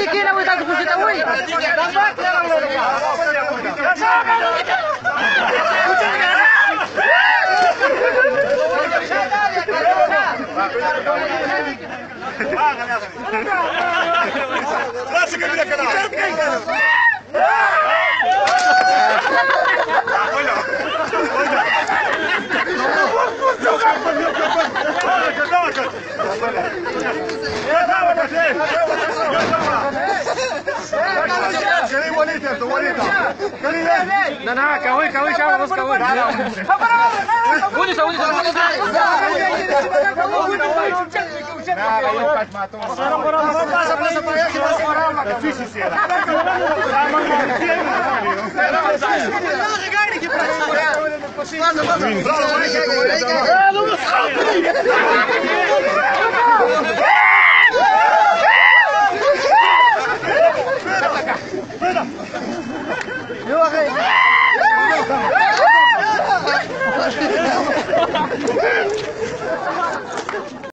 Kikina mo itang kusita mo eh. Dapat na lang mo. Kasama mo kita. Kucing ka na. Nasıl kabile kadar? Давай, давай, давай! نه نه کوي کوي شاو اوس کوي ونیسه ونیسه ونیسه